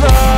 love.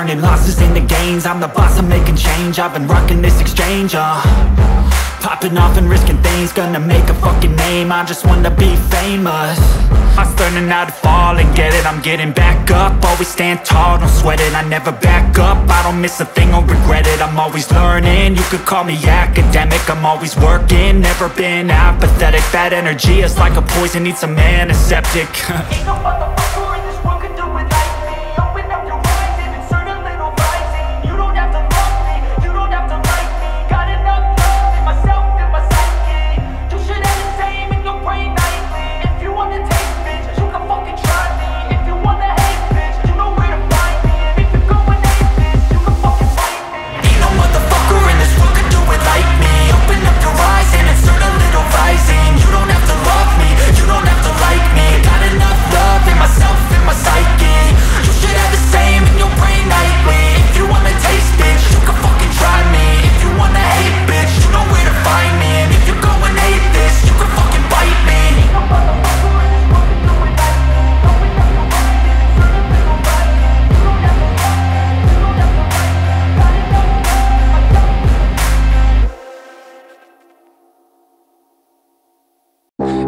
Turning losses into gains. I'm the boss, I'm making change. I've been rocking this exchange, uh. Popping off and risking things Gonna make a fucking name. I just wanna be famous. I was learning how to fall and get it I'm getting back up. Always stand tall, don't sweat it I never back up. I don't miss a thing or regret it. I'm always learning. You could call me academic I'm always working. Never been apathetic Bad energy is like a poison Need some antiseptic. Ain't no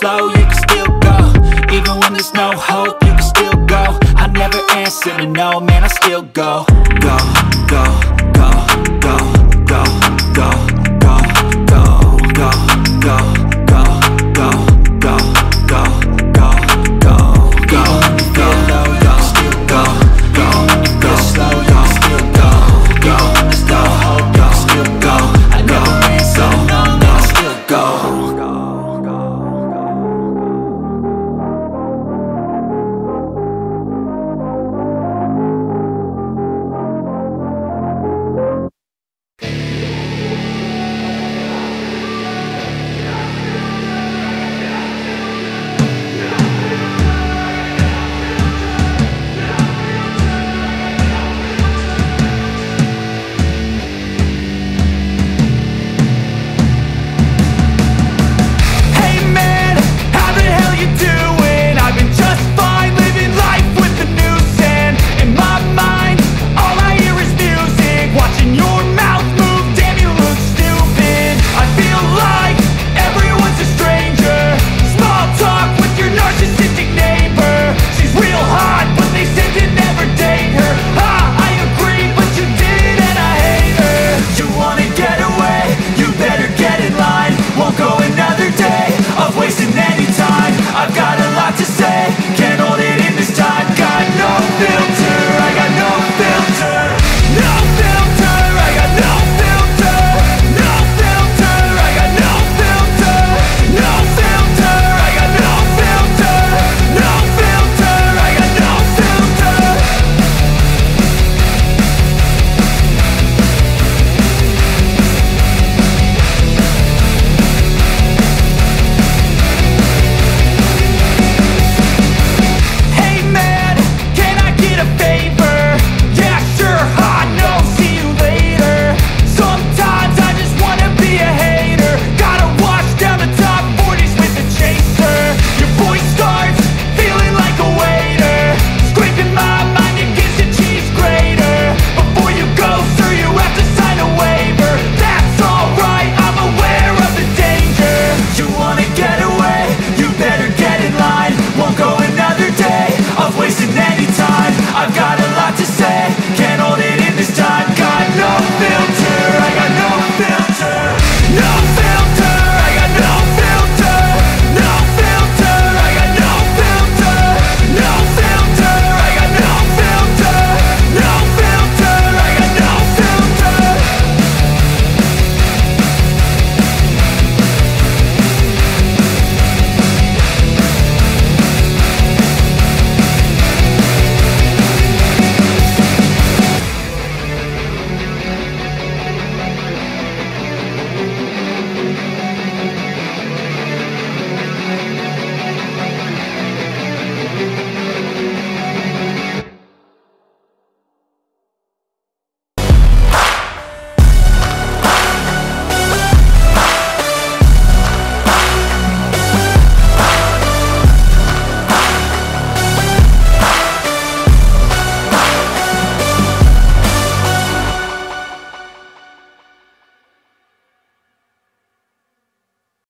slow, you can